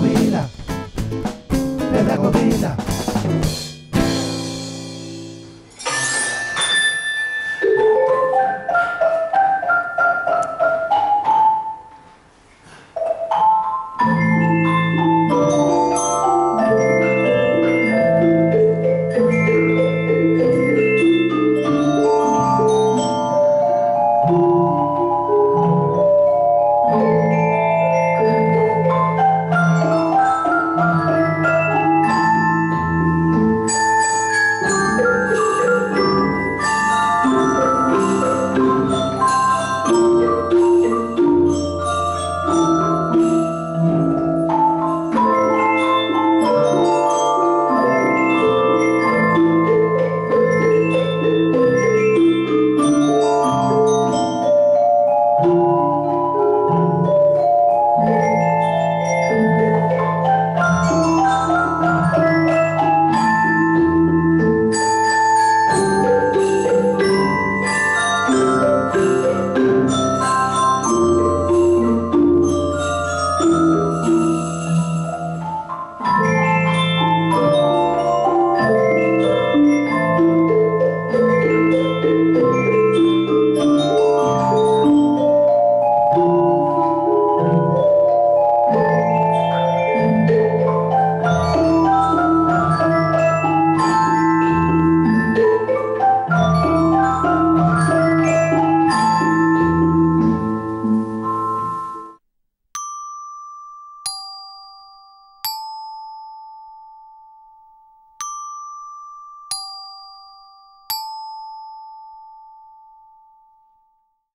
唯一